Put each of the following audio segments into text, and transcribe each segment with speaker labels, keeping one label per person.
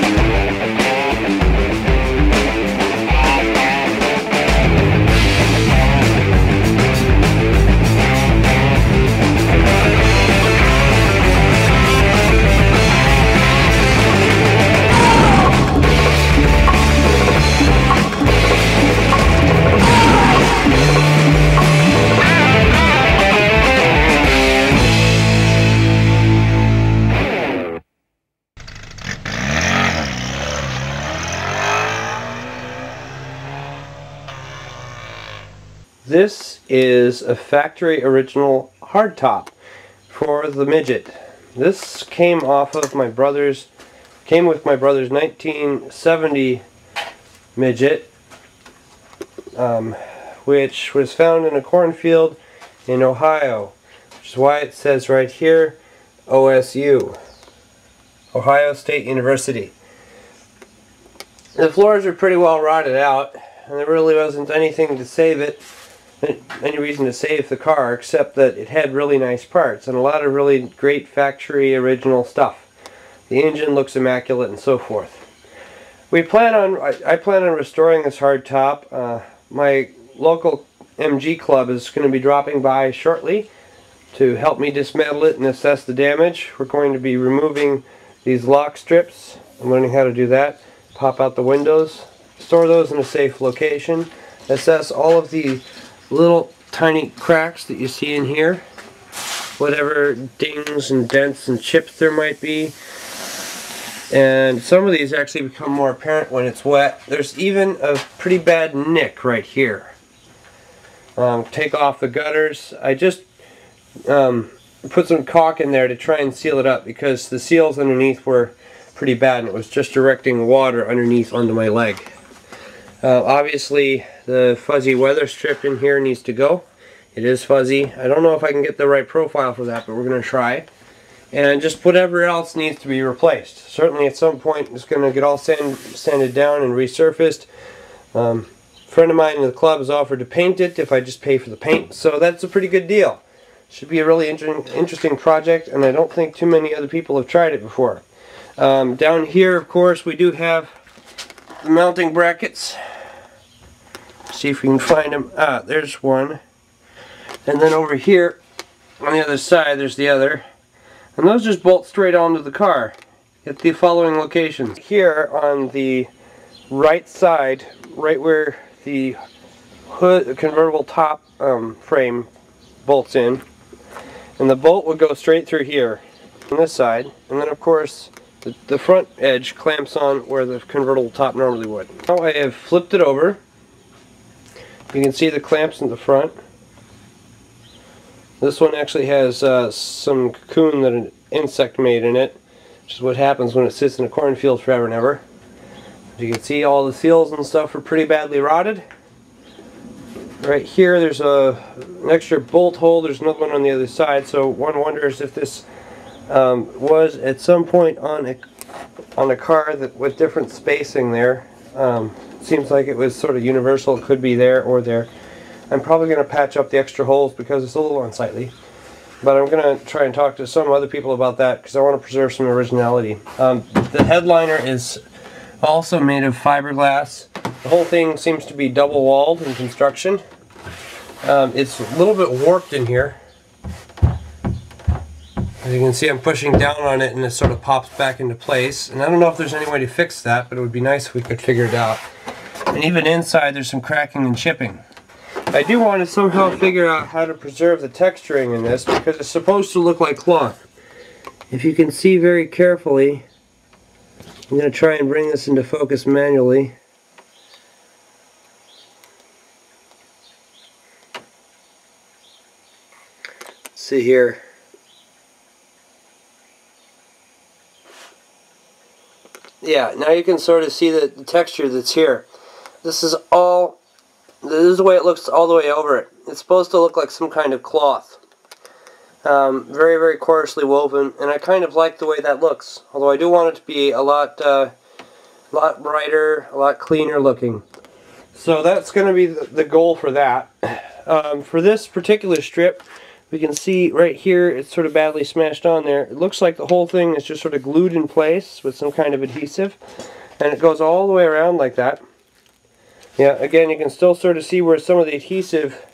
Speaker 1: Música This is a factory original hardtop for the midget. This came off of my brother's, came with my brother's 1970 midget, um, which was found in a cornfield in Ohio, which is why it says right here, OSU, Ohio State University. The floors are pretty well rotted out, and there really wasn't anything to save it any reason to save the car except that it had really nice parts and a lot of really great factory original stuff. The engine looks immaculate and so forth. We plan on, I, I plan on restoring this hard top. Uh, my local MG club is going to be dropping by shortly to help me dismantle it and assess the damage. We're going to be removing these lock strips. I'm learning how to do that. Pop out the windows, store those in a safe location, assess all of the little tiny cracks that you see in here. Whatever dings and dents and chips there might be. And some of these actually become more apparent when it's wet. There's even a pretty bad nick right here. Um, take off the gutters. I just um, put some caulk in there to try and seal it up because the seals underneath were pretty bad and it was just directing water underneath onto my leg. Uh, obviously the fuzzy weather strip in here needs to go. It is fuzzy. I don't know if I can get the right profile for that, but we're going to try. And just whatever else needs to be replaced. Certainly at some point it's going to get all sand, sanded down and resurfaced. Um, a friend of mine in the club has offered to paint it if I just pay for the paint, so that's a pretty good deal. Should be a really inter interesting project, and I don't think too many other people have tried it before. Um, down here, of course, we do have the mounting brackets. See if we can find them. Ah, there's one. And then over here, on the other side, there's the other. And those just bolt straight onto the car at the following locations. Here on the right side, right where the hood, the convertible top um, frame bolts in, and the bolt would go straight through here on this side. And then of course the, the front edge clamps on where the convertible top normally would. Now I have flipped it over. You can see the clamps in the front. This one actually has uh, some cocoon that an insect made in it, which is what happens when it sits in a cornfield forever and ever. As you can see, all the seals and stuff are pretty badly rotted. Right here, there's a, an extra bolt hole. There's another one on the other side, so one wonders if this um, was at some point on a on a car that with different spacing there. Um, seems like it was sort of universal. It could be there or there. I'm probably going to patch up the extra holes because it's a little unsightly. But I'm going to try and talk to some other people about that because I want to preserve some originality. Um, the headliner is also made of fiberglass. The whole thing seems to be double walled in construction. Um, it's a little bit warped in here. As you can see I'm pushing down on it and it sort of pops back into place. And I don't know if there's any way to fix that, but it would be nice if we could figure it out. And even inside there's some cracking and chipping. I do want to somehow figure out how to preserve the texturing in this because it's supposed to look like cloth. If you can see very carefully, I'm going to try and bring this into focus manually. see here. Yeah, now you can sort of see the, the texture that's here. This is all, this is the way it looks all the way over it. It's supposed to look like some kind of cloth. Um, very, very coarsely woven, and I kind of like the way that looks. Although I do want it to be a lot, uh, lot brighter, a lot cleaner looking. So that's going to be the, goal for that. Um, for this particular strip, we can see right here it's sort of badly smashed on there. It looks like the whole thing is just sort of glued in place with some kind of adhesive. And it goes all the way around like that. Yeah, again, you can still sort of see where some of the adhesive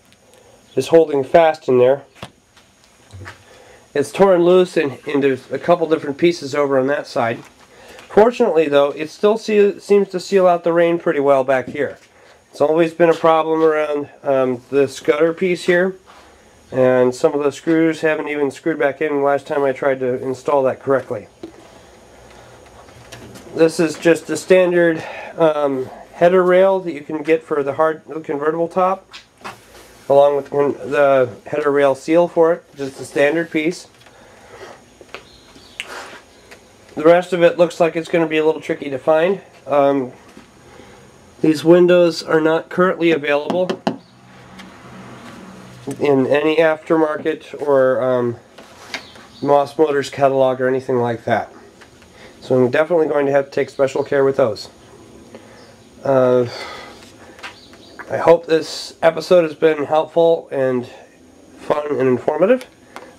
Speaker 1: is holding fast in there. It's torn loose and, there's a couple different pieces over on that side. Fortunately, though, it still see, seems to seal out the rain pretty well back here. It's always been a problem around um, the scudder piece here and some of the screws haven't even screwed back in last time I tried to install that correctly. This is just a standard um, header rail that you can get for the hard convertible top along with the header rail seal for it, just a standard piece. The rest of it looks like it's going to be a little tricky to find. Um, these windows are not currently available in any aftermarket or um, Moss Motors catalog or anything like that. So I'm definitely going to have to take special care with those. Uh, I hope this episode has been helpful and fun and informative.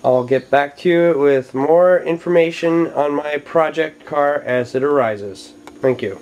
Speaker 1: I'll get back to you with more information on my project car as it arises. Thank you.